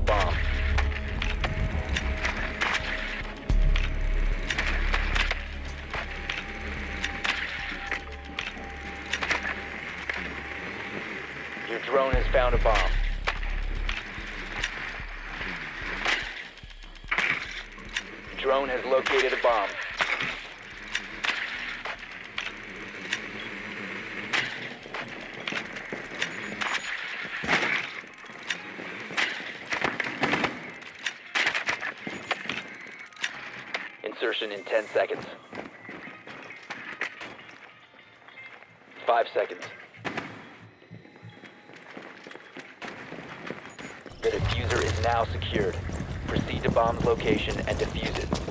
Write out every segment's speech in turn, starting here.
bomb. Your drone has found a bomb. Drone has located a bomb. Insertion in 10 seconds. 5 seconds. The defuser is now secured. Proceed to bomb's location and defuse it.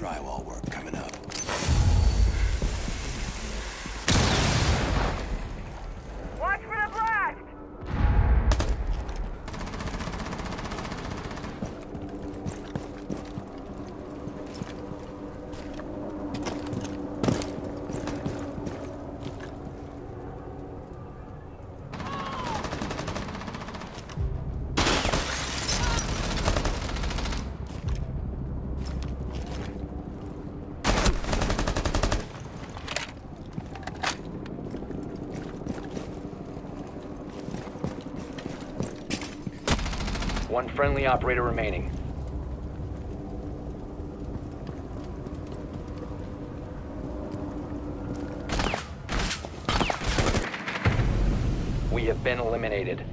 Drywall work One friendly operator remaining. We have been eliminated.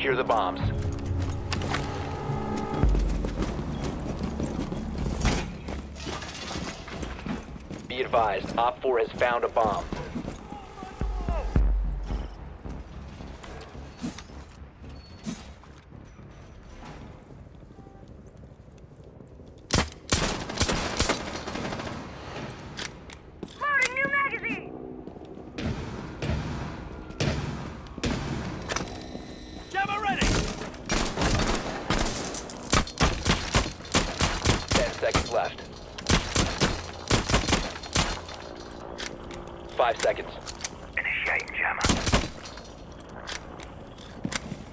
Secure the bombs. Be advised, Op 4 has found a bomb. Loading new magazine! Jammer ready! 10 seconds left. 5 seconds. Initiating jammer.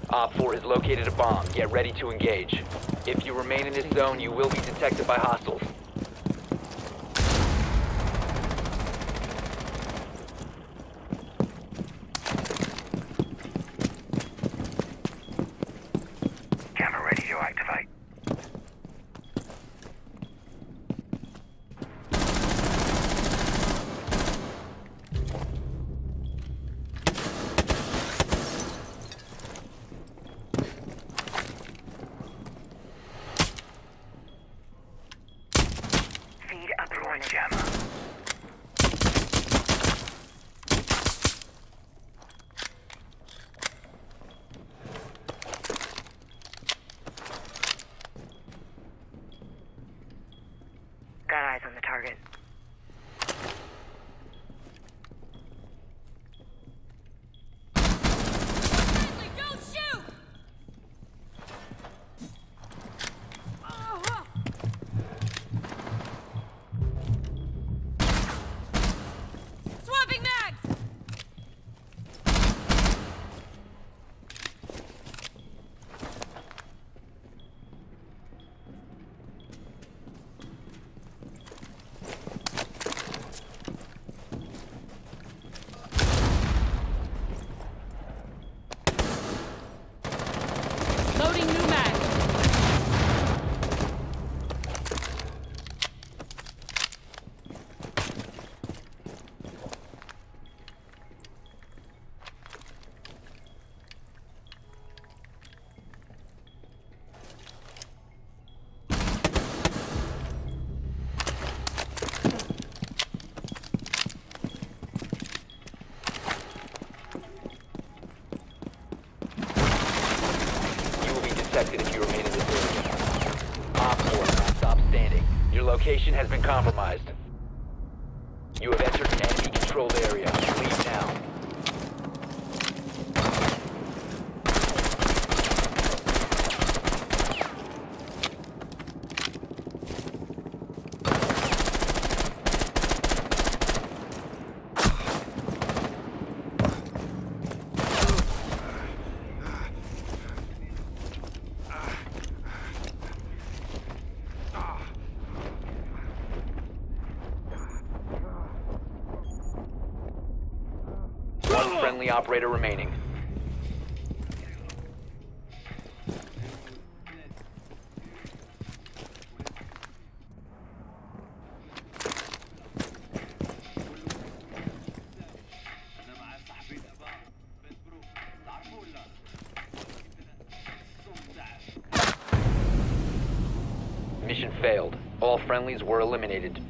Op 4 has located a bomb. Get ready to engage. If you remain in this zone, you will be detected by hostiles. Jammer ready to activate. Gamma. Got eyes on the target. detected if you remain in this area. Op 4, last standing. Your location has been compromised. You have entered an enemy-controlled area. Friendly operator remaining. Mission failed. All friendlies were eliminated.